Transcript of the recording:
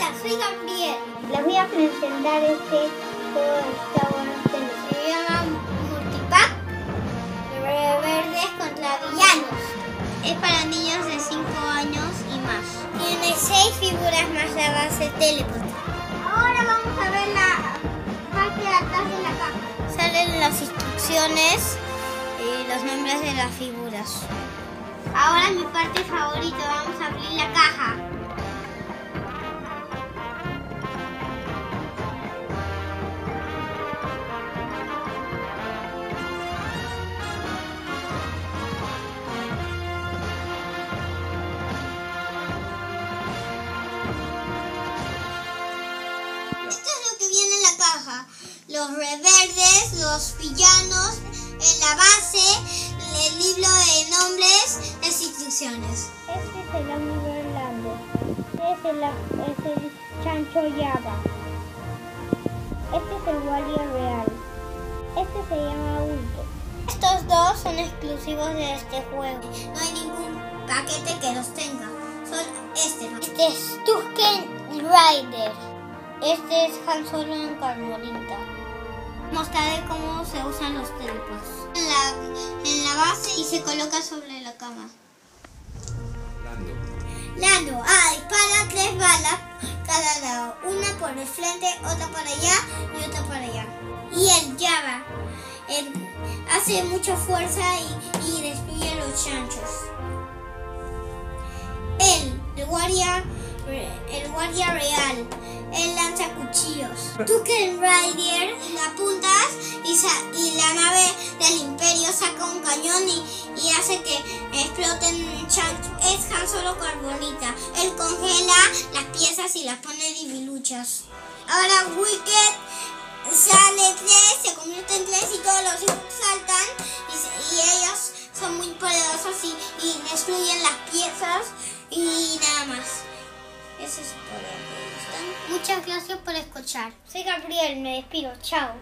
Hola, soy Gabriel. Les voy a presentar este juego de Star Wars Se llama Multipack Verdes contra Villanos. Es para niños de 5 años y más. Tiene 6 figuras más la base Teleport. Ahora vamos a ver la parte de atrás de la caja. Salen las instrucciones y los nombres de las figuras. Ahora mi parte Los reverdes, los villanos, en la base, el libro de nombres, las instrucciones. Este es el amigo Orlando. Este es el, es el chancho Java. Este es el Warrior Real. Este se llama Adulto. Estos dos son exclusivos de este juego. No hay ningún paquete que los tenga. Son este. Este es Tusken Rider. Este es Han Solo en Carbonita. Mostraré cómo se usan los teleports. En la, en la base y se coloca sobre la cama. Lando. Lando, ah, dispara tres balas cada lado. Una por el frente, otra para allá y otra para allá. Y el Java eh, hace mucha fuerza y, y destruye los chanchos. Él, el guardia, el guardia real, él lanza cuchillos. Tuken Rider apuntas y, y la nave del imperio saca un cañón y, y hace que exploten. Es Han Solo Carbonita. Él congela las piezas y las pone diviluchas. Ahora Wicked sale tres, se convierte en tres y todos los saltan y, y ellos son muy poderosos y, y destruyen las piezas y nada más. Ese es todo. ¿Me gustan? Muchas gracias por escuchar. Soy Gabriel, me despido. Chao.